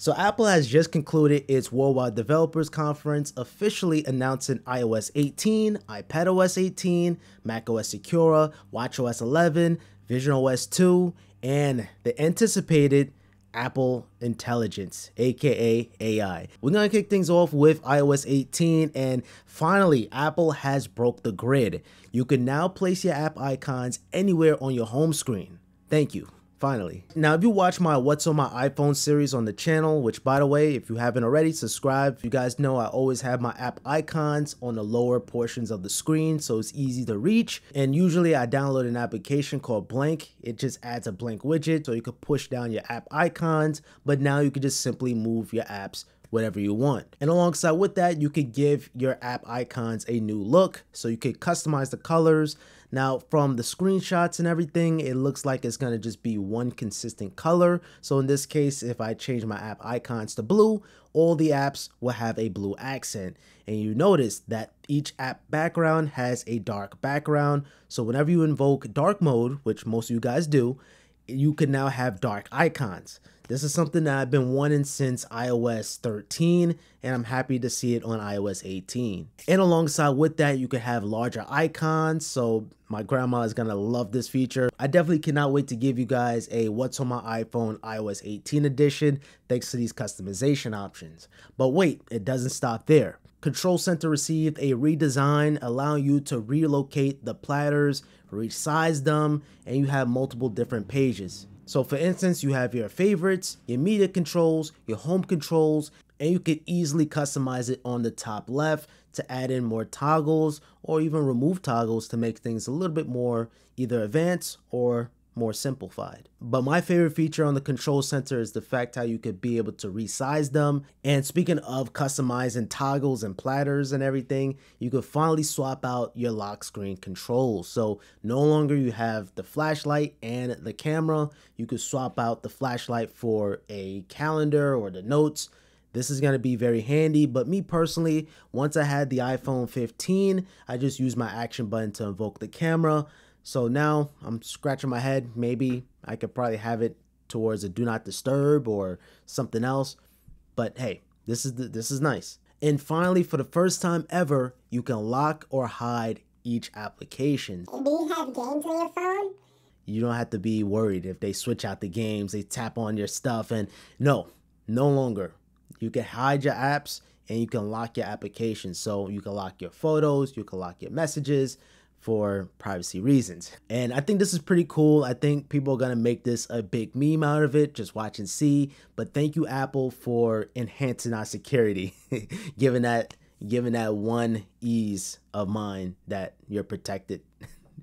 So Apple has just concluded its Worldwide Developers Conference, officially announcing iOS 18, iPadOS 18, macOS Sequoia, watchOS 11, visionOS 2, and the anticipated Apple Intelligence, aka AI. We're gonna kick things off with iOS 18, and finally, Apple has broke the grid. You can now place your app icons anywhere on your home screen. Thank you finally. Now, if you watch my What's on My iPhone series on the channel, which by the way, if you haven't already, subscribe. You guys know I always have my app icons on the lower portions of the screen, so it's easy to reach. And usually I download an application called Blank. It just adds a blank widget, so you could push down your app icons, but now you can just simply move your apps whatever you want. And alongside with that, you could give your app icons a new look. So you could customize the colors, now from the screenshots and everything, it looks like it's gonna just be one consistent color. So in this case, if I change my app icons to blue, all the apps will have a blue accent. And you notice that each app background has a dark background. So whenever you invoke dark mode, which most of you guys do, you can now have dark icons. This is something that I've been wanting since iOS 13, and I'm happy to see it on iOS 18. And alongside with that, you can have larger icons, so my grandma is gonna love this feature. I definitely cannot wait to give you guys a What's on My iPhone iOS 18 edition, thanks to these customization options. But wait, it doesn't stop there. Control Center received a redesign allowing you to relocate the platters, resize them, and you have multiple different pages. So for instance, you have your favorites, your media controls, your home controls, and you can easily customize it on the top left to add in more toggles or even remove toggles to make things a little bit more either advanced or more simplified. But my favorite feature on the control center is the fact how you could be able to resize them. And speaking of customizing toggles and platters and everything, you could finally swap out your lock screen controls. So no longer you have the flashlight and the camera, you could swap out the flashlight for a calendar or the notes. This is going to be very handy, but me personally, once I had the iPhone 15, I just used my action button to invoke the camera. So now I'm scratching my head. Maybe I could probably have it towards a do not disturb or something else. But hey, this is the, this is nice. And finally, for the first time ever, you can lock or hide each application. Do you have games on your phone? You don't have to be worried if they switch out the games, they tap on your stuff, and no, no longer. You can hide your apps and you can lock your applications. So you can lock your photos, you can lock your messages, for privacy reasons. And I think this is pretty cool. I think people are going to make this a big meme out of it. Just watch and see. But thank you Apple for enhancing our security, given that given that one ease of mind that you're protected.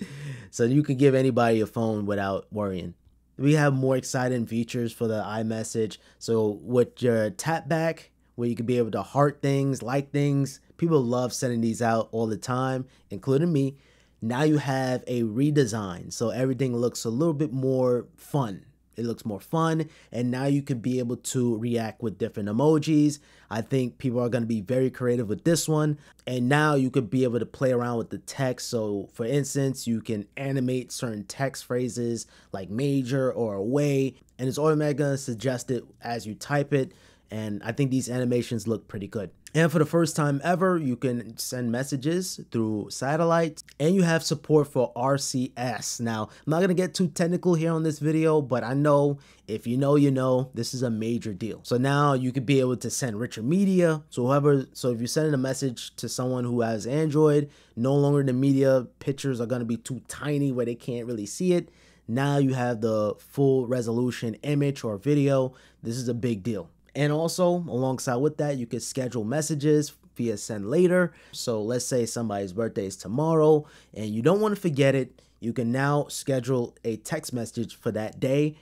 so you can give anybody a phone without worrying. We have more exciting features for the iMessage. So with your tap back, where you can be able to heart things, like things, people love sending these out all the time, including me. Now you have a redesign, so everything looks a little bit more fun. It looks more fun, and now you can be able to react with different emojis. I think people are going to be very creative with this one. And now you could be able to play around with the text. So, for instance, you can animate certain text phrases like major or away, and it's automatically going to suggest it as you type it. And I think these animations look pretty good. And for the first time ever, you can send messages through satellite and you have support for RCS. Now, I'm not going to get too technical here on this video, but I know if you know, you know, this is a major deal. So now you could be able to send richer media. So whoever, so if you're sending a message to someone who has Android, no longer the media pictures are going to be too tiny where they can't really see it. Now you have the full resolution image or video. This is a big deal. And also, alongside with that, you can schedule messages via send later. So let's say somebody's birthday is tomorrow and you don't want to forget it. You can now schedule a text message for that day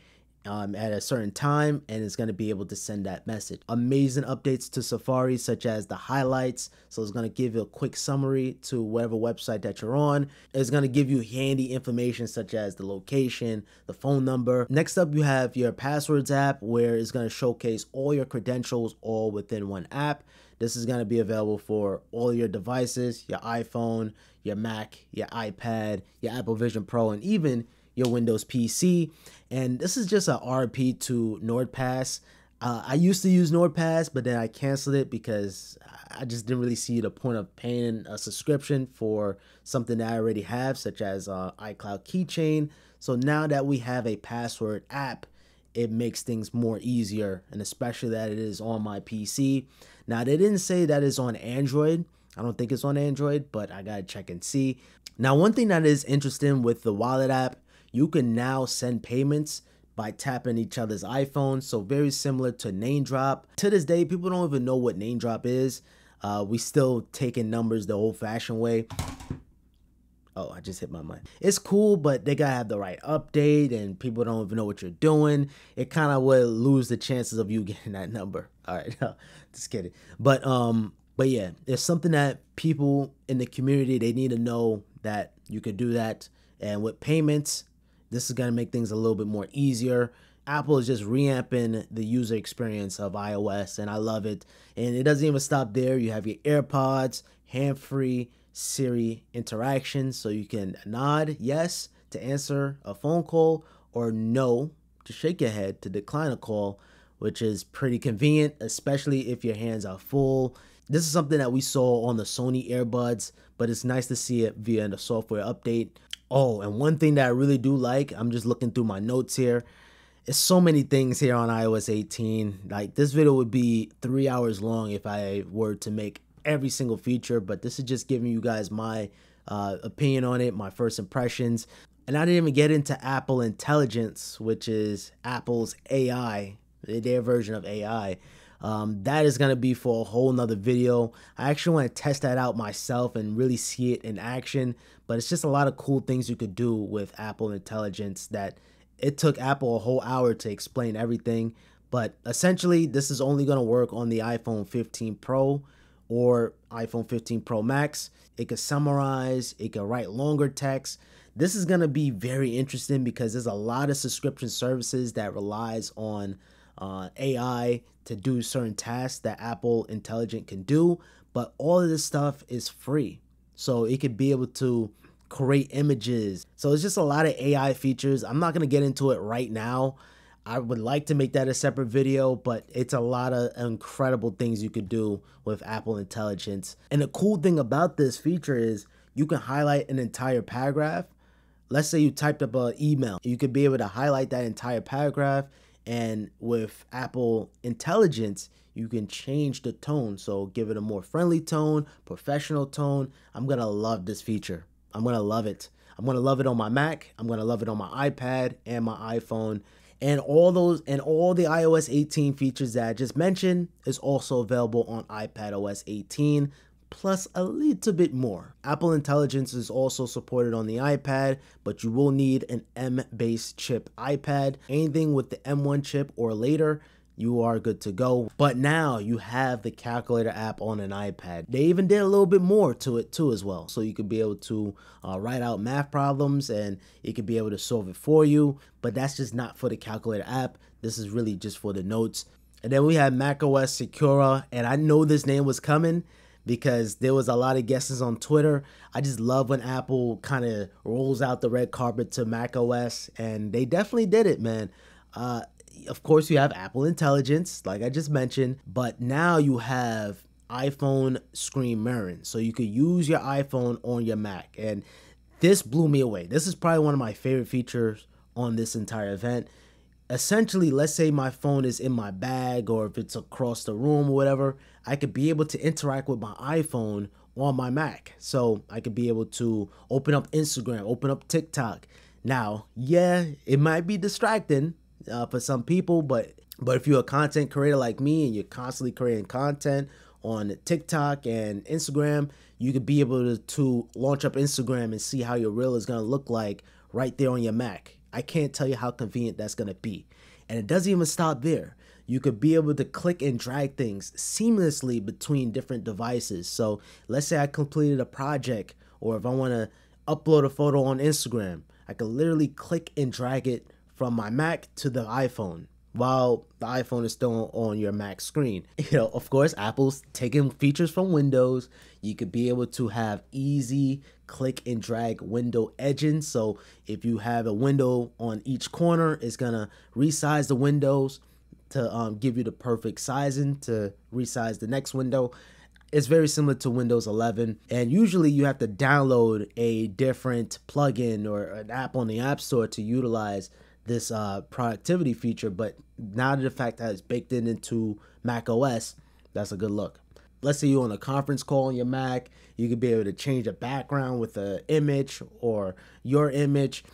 um, at a certain time and it's going to be able to send that message. Amazing updates to Safari, such as the highlights. So it's going to give you a quick summary to whatever website that you're on. It's going to give you handy information such as the location, the phone number. Next up, you have your passwords app where it's going to showcase all your credentials all within one app. This is going to be available for all your devices, your iPhone, your Mac, your iPad, your Apple Vision Pro, and even your Windows PC. And this is just a RP to NordPass. Uh, I used to use NordPass, but then I canceled it because I just didn't really see the point of paying a subscription for something that I already have, such as uh, iCloud Keychain. So now that we have a password app, it makes things more easier, and especially that it is on my PC. Now, they didn't say that it's on Android. I don't think it's on Android, but I gotta check and see. Now, one thing that is interesting with the wallet app, you can now send payments by tapping each other's iPhones. So very similar to NameDrop. To this day, people don't even know what NameDrop is. Uh, we still taking numbers the old fashioned way. Oh, I just hit my mic. It's cool, but they gotta have the right update, and people don't even know what you're doing. It kind of will lose the chances of you getting that number. All right, just kidding. But um, but yeah, it's something that people in the community they need to know that you could do that, and with payments, this is gonna make things a little bit more easier. Apple is just reamping the user experience of iOS, and I love it. And it doesn't even stop there. You have your AirPods, hand-free Siri interaction, so you can nod yes to answer a phone call or no to shake your head to decline a call, which is pretty convenient, especially if your hands are full. This is something that we saw on the Sony earbuds, but it's nice to see it via the software update. Oh, and one thing that I really do like, I'm just looking through my notes here. It's so many things here on iOS 18. Like this video would be three hours long if I were to make every single feature, but this is just giving you guys my uh, opinion on it, my first impressions. And I didn't even get into Apple Intelligence, which is Apple's AI, their version of AI. Um, that is going to be for a whole nother video. I actually want to test that out myself and really see it in action. But it's just a lot of cool things you could do with Apple Intelligence that it took Apple a whole hour to explain everything. But essentially, this is only going to work on the iPhone 15 Pro or iPhone 15 Pro Max. It could summarize, it could write longer text. This is going to be very interesting because there's a lot of subscription services that relies on uh, AI to do certain tasks that Apple Intelligent can do, but all of this stuff is free. So it could be able to create images. So it's just a lot of AI features. I'm not going to get into it right now. I would like to make that a separate video, but it's a lot of incredible things you could do with Apple Intelligence. And the cool thing about this feature is you can highlight an entire paragraph. Let's say you typed up an email, you could be able to highlight that entire paragraph. And with Apple Intelligence, you can change the tone. So give it a more friendly tone, professional tone. I'm gonna love this feature. I'm gonna love it. I'm gonna love it on my Mac. I'm gonna love it on my iPad and my iPhone and all those and all the iOS 18 features that I just mentioned is also available on iPad OS 18 plus a little bit more. Apple Intelligence is also supported on the iPad, but you will need an M-based chip iPad. Anything with the M1 chip or later you are good to go. But now you have the calculator app on an iPad. They even did a little bit more to it too as well. So you could be able to uh, write out math problems and it could be able to solve it for you. But that's just not for the calculator app. This is really just for the notes. And then we have macOS Sequoia. And I know this name was coming because there was a lot of guesses on Twitter. I just love when Apple kind of rolls out the red carpet to Mac OS, And they definitely did it, man. Uh, of course, you have Apple Intelligence, like I just mentioned, but now you have iPhone screen mirroring. So you could use your iPhone on your Mac. And this blew me away. This is probably one of my favorite features on this entire event. Essentially, let's say my phone is in my bag or if it's across the room or whatever, I could be able to interact with my iPhone on my Mac. So I could be able to open up Instagram, open up TikTok. Now, yeah, it might be distracting uh, for some people, but but if you're a content creator like me and you're constantly creating content on TikTok and Instagram, you could be able to, to launch up Instagram and see how your reel is going to look like right there on your Mac. I can't tell you how convenient that's going to be. And it doesn't even stop there. You could be able to click and drag things seamlessly between different devices. So let's say I completed a project or if I want to upload a photo on Instagram, I could literally click and drag it from my Mac to the iPhone while the iPhone is still on your Mac screen. You know, of course, Apple's taking features from Windows. You could be able to have easy click and drag window edging. So if you have a window on each corner, it's gonna resize the windows to um, give you the perfect sizing to resize the next window. It's very similar to Windows 11, and usually you have to download a different plugin or an app on the App Store to utilize this uh, productivity feature. But now that the fact that it's baked in into Mac OS, that's a good look. Let's say you're on a conference call on your Mac, you could be able to change the background with an image or your image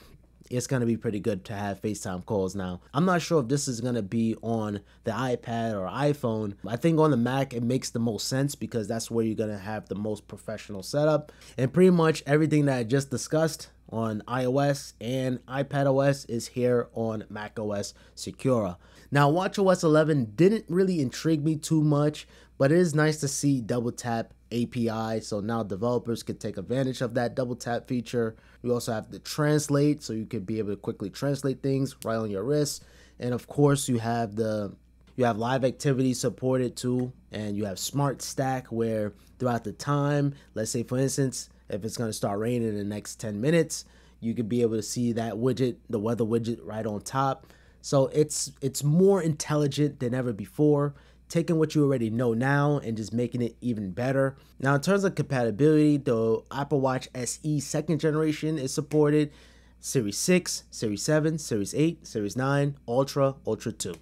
it's going to be pretty good to have FaceTime calls now. I'm not sure if this is going to be on the iPad or iPhone. I think on the Mac it makes the most sense because that's where you're going to have the most professional setup. And pretty much everything that I just discussed on iOS and iPadOS is here on macOS Sequoia. Now, WatchOS 11 didn't really intrigue me too much, but it is nice to see double tap API. So now developers can take advantage of that double tap feature. We also have the translate, so you can be able to quickly translate things right on your wrist. And of course, you have the you have live activity supported too, and you have smart stack where throughout the time, let's say for instance, if it's gonna start raining in the next 10 minutes, you could be able to see that widget, the weather widget right on top. So it's it's more intelligent than ever before taking what you already know now and just making it even better. Now, in terms of compatibility, the Apple Watch SE second generation is supported. Series 6, Series 7, Series 8, Series 9, Ultra, Ultra 2.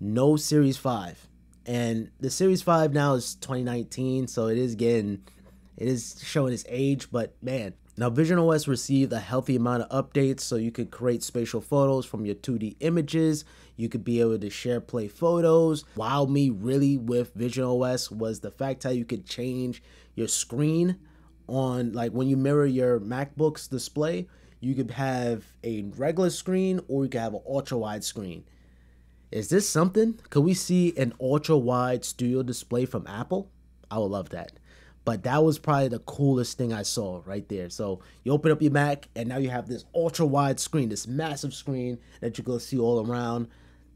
No Series 5. And the Series 5 now is 2019, so it is getting it is showing its age, but man, now, Vision OS received a healthy amount of updates so you could create spatial photos from your 2D images. You could be able to SharePlay photos. Wow, me really with Vision OS was the fact how you could change your screen on, like when you mirror your MacBook's display, you could have a regular screen or you could have an ultra wide screen. Is this something? Could we see an ultra wide studio display from Apple? I would love that. But that was probably the coolest thing I saw right there. So you open up your Mac and now you have this ultra wide screen, this massive screen that you're gonna see all around.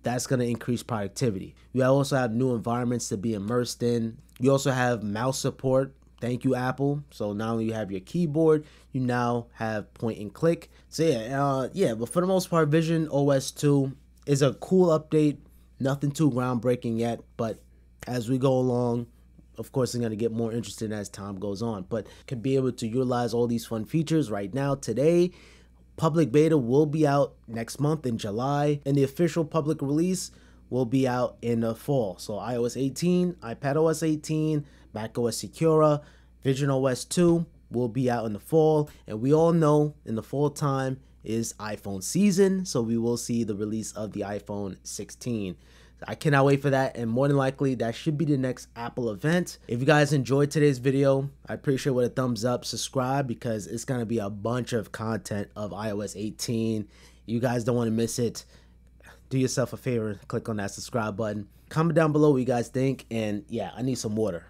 That's gonna increase productivity. You also have new environments to be immersed in. You also have mouse support. Thank you, Apple. So now you have your keyboard, you now have point and click. So yeah, uh, yeah. But for the most part, Vision OS 2 is a cool update. Nothing too groundbreaking yet, but as we go along, of course, it's going to get more interesting as time goes on, but can be able to utilize all these fun features right now today. Public beta will be out next month in July, and the official public release will be out in the fall. So iOS 18, iPadOS 18, macOS Sequoia, Vision OS 2 will be out in the fall, and we all know in the fall time is iPhone season, so we will see the release of the iPhone 16. I cannot wait for that, and more than likely, that should be the next Apple event. If you guys enjoyed today's video, I appreciate with a thumbs up, subscribe, because it's going to be a bunch of content of iOS 18. You guys don't want to miss it. Do yourself a favor, click on that subscribe button. Comment down below what you guys think, and yeah, I need some water.